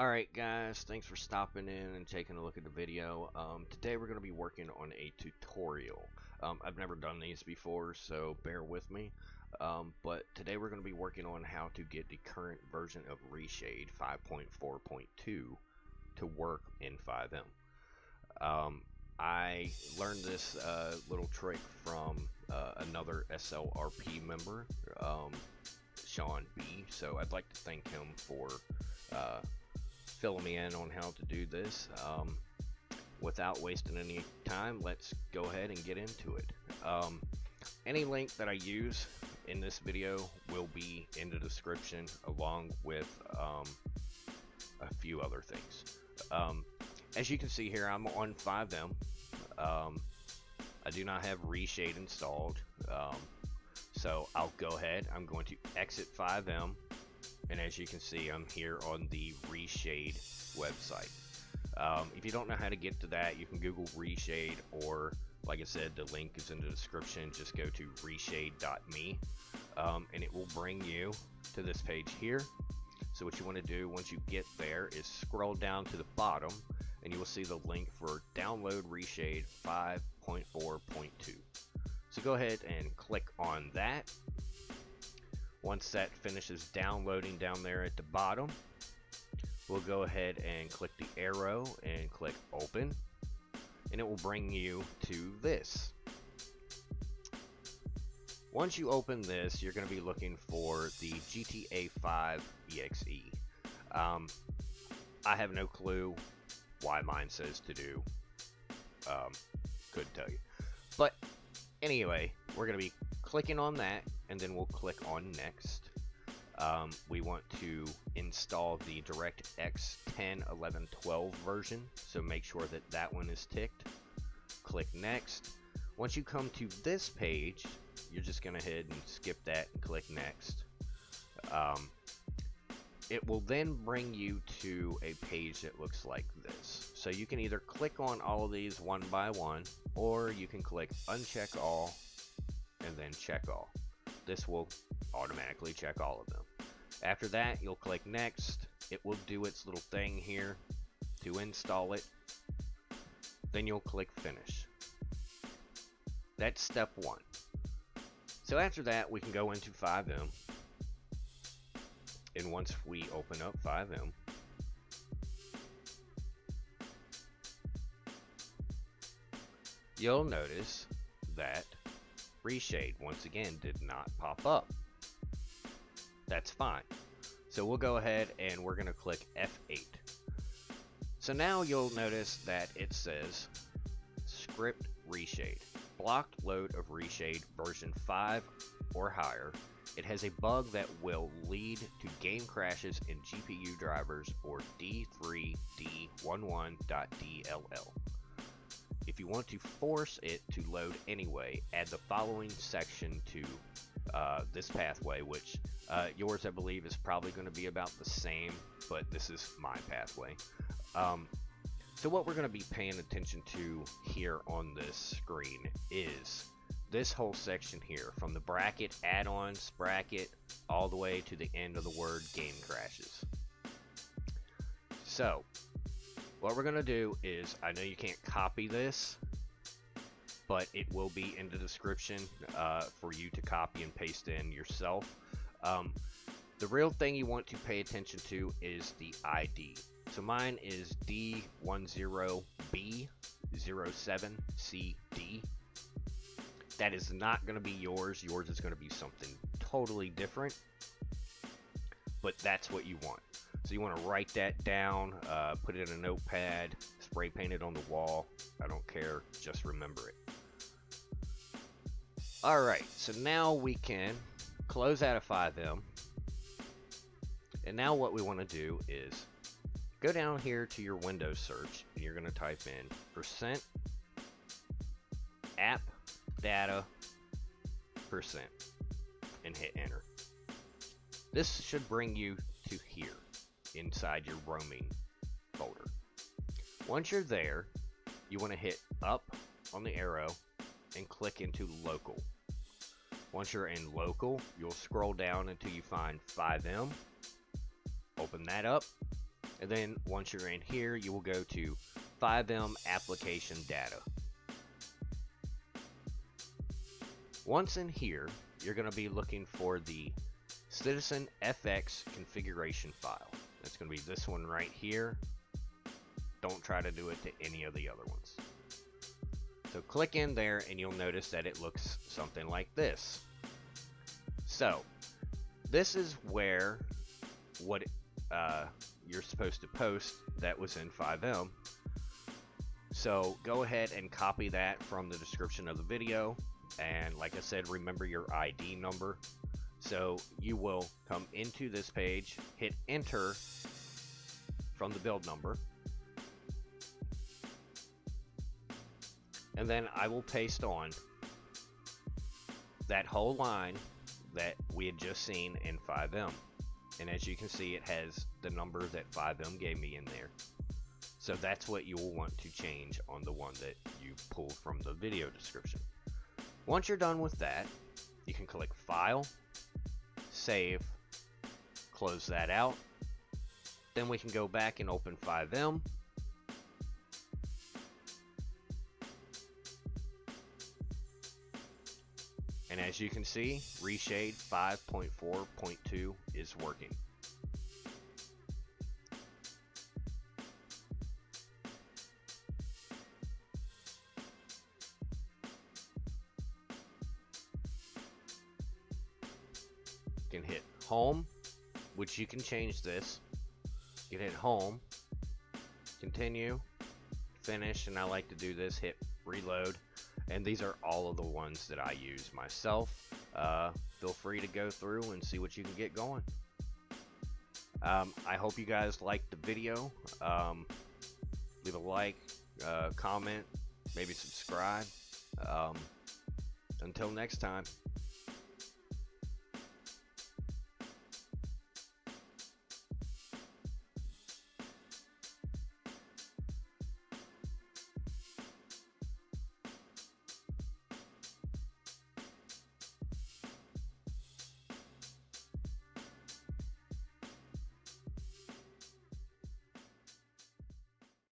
Alright guys, thanks for stopping in and taking a look at the video. Um, today we're going to be working on a tutorial. Um, I've never done these before, so bear with me. Um, but today we're going to be working on how to get the current version of Reshade 5.4.2 to work in FiveM. Um, I learned this uh, little trick from uh, another SLRP member, um, Sean B. So I'd like to thank him for uh, filling me in on how to do this. Um, without wasting any time, let's go ahead and get into it. Um, any link that I use in this video will be in the description along with um, a few other things. Um, as you can see here, I'm on FiveM. Um, I do not have Reshade installed. Um, so I'll go ahead. I'm going to exit FiveM and as you can see I'm here on the Reshade website. Um, if you don't know how to get to that you can google Reshade or like I said the link is in the description. Just go to reshade.me um, and it will bring you to this page here. So what you want to do once you get there is scroll down to the bottom and you will see the link for download Reshade 5.4.2 so go ahead and click on that once that finishes downloading down there at the bottom, we'll go ahead and click the arrow and click open and it will bring you to this. Once you open this, you're going to be looking for the GTA 5 EXE. Um, I have no clue why mine says to do. Um, couldn't tell you. But anyway, we're going to be clicking on that and then we'll click on next. Um, we want to install the DirectX 10, 11, 12 version, so make sure that that one is ticked. Click next. Once you come to this page, you're just going to head and skip that and click next. Um, it will then bring you to a page that looks like this. So you can either click on all of these one by one, or you can click uncheck all and then check all this will automatically check all of them. After that, you'll click next. It will do its little thing here to install it. Then you'll click finish. That's step one. So after that, we can go into FiveM. And once we open up FiveM, you'll notice that Reshade, once again, did not pop up. That's fine. So we'll go ahead and we're going to click F8. So now you'll notice that it says script reshade. Blocked load of reshade version 5 or higher. It has a bug that will lead to game crashes in GPU drivers or D3D11.dll. You want to force it to load anyway, add the following section to uh, this pathway, which uh, yours, I believe, is probably going to be about the same, but this is my pathway. Um, so what we're going to be paying attention to here on this screen is this whole section here, from the bracket, add-ons, bracket, all the way to the end of the word game crashes. So, what we're going to do is, I know you can't copy this, but it will be in the description uh, for you to copy and paste in yourself. Um, the real thing you want to pay attention to is the ID. So mine is D10B07CD. That is not going to be yours. Yours is going to be something totally different. But that's what you want. So you want to write that down, uh, put it in a notepad, spray paint it on the wall. I don't care, just remember it. Alright, so now we can close out of FiveM. And now what we want to do is go down here to your Windows search and you're going to type in percent app data percent and hit enter. This should bring you to here inside your roaming folder. Once you're there, you want to hit up on the arrow and click into local. Once you're in local, you'll scroll down until you find FiveM. Open that up. And then once you're in here, you will go to FiveM application data. Once in here, you're going to be looking for the Citizen FX configuration file. It's going to be this one right here. Don't try to do it to any of the other ones. So click in there and you'll notice that it looks something like this. So this is where what uh, you're supposed to post that was in FiveM. So go ahead and copy that from the description of the video. And like I said, remember your ID number. So you will come into this page, hit enter from the build number. And then I will paste on that whole line that we had just seen in FiveM. And as you can see, it has the number that FiveM gave me in there. So that's what you will want to change on the one that you pulled from the video description. Once you're done with that, you can click File, Save, close that out. Then we can go back and open FiveM. And as you can see, Reshade 5.4.2 is working. Can hit home, which you can change this. You can hit home, continue, finish, and I like to do this, hit reload. And these are all of the ones that I use myself. Uh, feel free to go through and see what you can get going. Um, I hope you guys liked the video. Um, leave a like, uh, comment, maybe subscribe. Um, until next time.